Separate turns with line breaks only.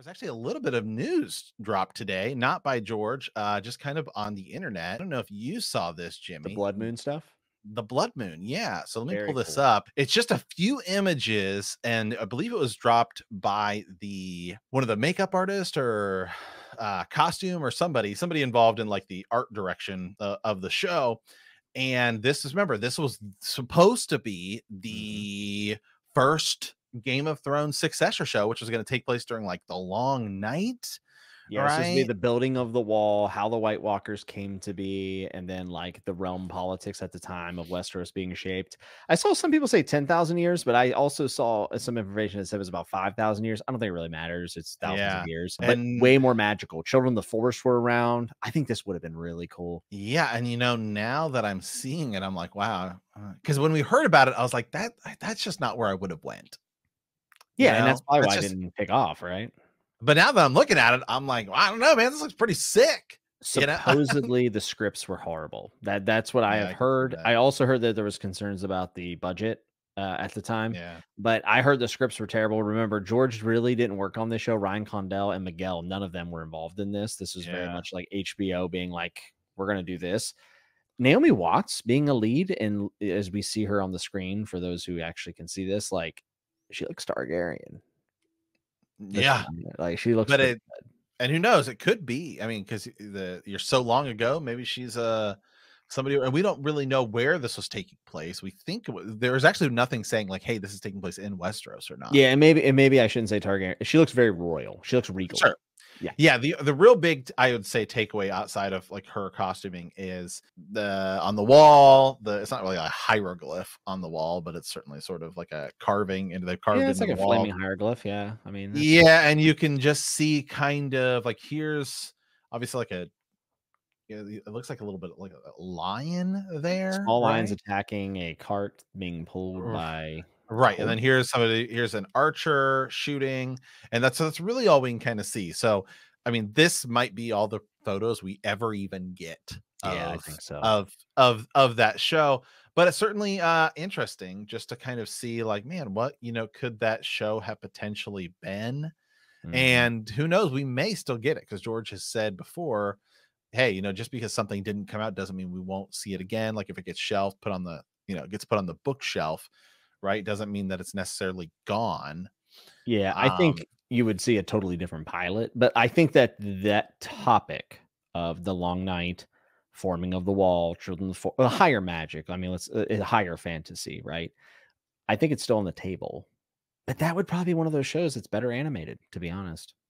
was actually a little bit of news dropped today, not by George, uh, just kind of on the internet. I don't know if you saw this, Jimmy.
The Blood Moon stuff?
The Blood Moon, yeah. So let me
Very
pull this
cool.
up. It's just a few images, and I believe it was dropped by the one of the makeup artists or uh, costume or somebody, somebody involved in like the art direction uh, of the show. And this is remember, this was supposed to be
Mm-hmm.
the first Game of Thrones successor show, which was going to take place during like the long night.
Yeah, supposed to be the building of the wall, how the White Walkers came to be, and then like the realm politics at the time of Westeros being shaped. I saw some people say 10,000 years, but I also saw uh, some information that said it was about 5,000 years. I don't think it really matters. It's thousands
Yeah,
of years, but
and-
way more magical. Children of the Forest were around. I think this would have been really cool.
Yeah, and you know, now that I'm seeing it, I'm like, wow. Because when we heard about it, I was like, that that's just not where I would have went. You
Yeah, and that's probably
That's
why
just-
it didn't pick off, right?
But now that I'm looking at it, I'm like, I don't know, man. This looks pretty sick. You know?
Supposedly the scripts were horrible. That that's what I
Yeah, I
have heard.
that.
I also heard that there was concerns about the budget uh, at the time.
Yeah.
but I heard the scripts were terrible. Remember, George really didn't work on this show. Ryan Condal and Miguel, none of them were involved in this. This was very much like HBO being like, "We're going to do this." Naomi Watts being a lead, and as we see her on the screen, for those who actually can see this, like she looks Targaryen. This
Yeah.
like she looks.
But it and who knows, it could be. I mean, because the you're so long ago, maybe she's uh somebody and we don't really know where this was taking place. We think it was, there was actually nothing saying like, hey, this is taking place in Westeros or not.
Yeah, and maybe and maybe I shouldn't say Targaryen. She looks very royal. She looks regal.
Sure.
Yeah.
Yeah. The the real big i would say takeaway outside of like her costuming is the on the wall, the it's not really a hieroglyph on the wall, but it's certainly sort of like a carving into the carved
Yeah, it's like a
wall.
flaming hieroglyph. Yeah, I mean,
Yeah, and you can just see kind of like here's obviously like a it looks like a little bit like a lion there.
small lions attacking a cart being pulled
Oof.
by
Right, and then here's somebody. Here's an archer shooting, and that's that's really all we can kind of see. So, I mean, this might be all the photos we ever even get.
Yeah, I
of,
think so.
Of of of that show, but it's certainly uh interesting just to kind of see, like, man, what you know could that show have potentially been?
Mhm.
And who knows, we may still get it because George has said before, hey, you know, just because something didn't come out doesn't mean we won't see it again. Like if it gets shelved, put on the, you know, gets put on the bookshelf, right? Doesn't mean that it's necessarily gone.
Yeah, I think
Um,
you would see a totally different pilot, but I think that that topic of the long night, forming of the wall, children, for, uh, higher magic. I mean, let's uh, uh, higher fantasy, right? I think it's still on the table, but that would probably be one of those shows that's better animated, to be honest.